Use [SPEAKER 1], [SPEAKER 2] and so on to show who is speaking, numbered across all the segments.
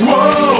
[SPEAKER 1] Whoa!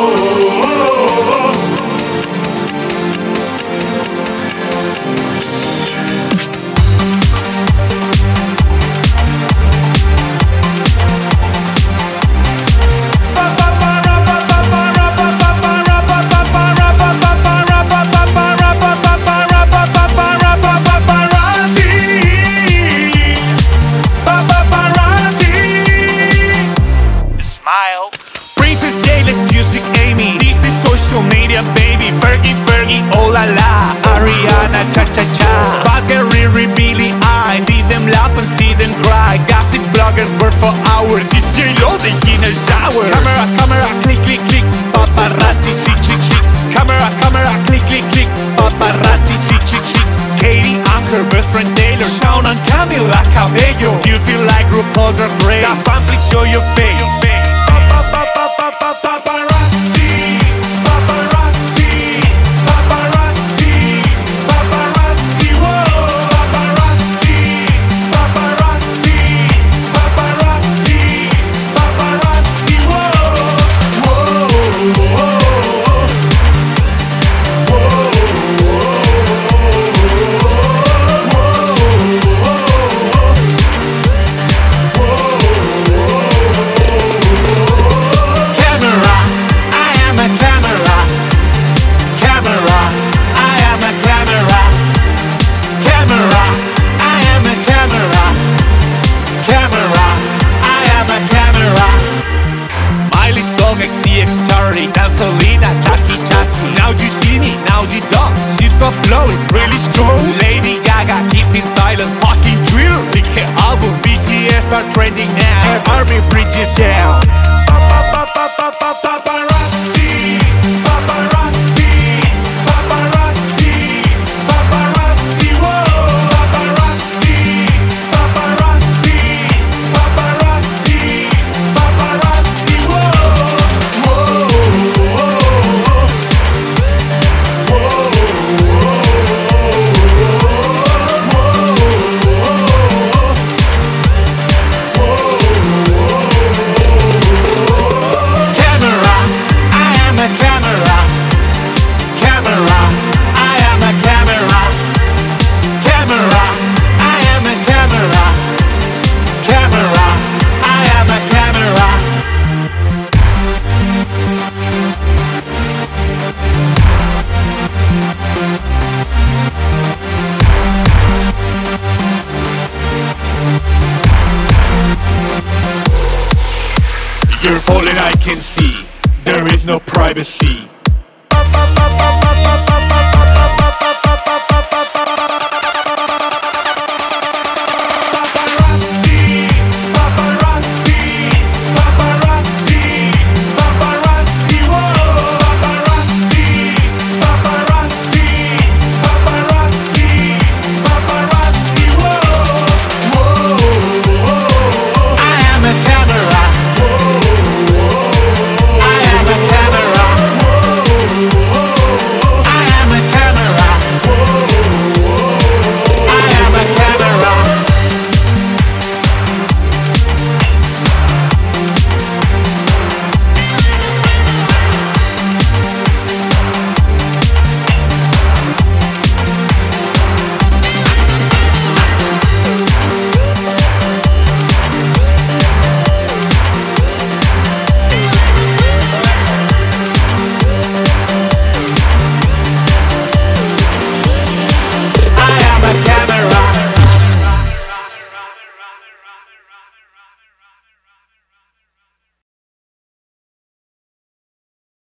[SPEAKER 1] Cha-cha-cha. But get really, really I See them laugh and see them cry. Gossip bloggers work for hours. It's J-Lo, they in a shower. Camera, camera, click, click, click. Paparazzi, chic, chic, chic Camera, camera, click, click, click. Paparazzi, chic, chic, chic Katie, I'm her best friend Taylor. Shawn and Camila Cabello. You feel like RuPaul Drag Race? That fan, please show your face. Paparazzi, flow, it's really strong. Lady Gaga keeping silent, fucking Twitter. Big album, BTS are trending now. Army bring it down. You're falling, I can see. There is no privacy.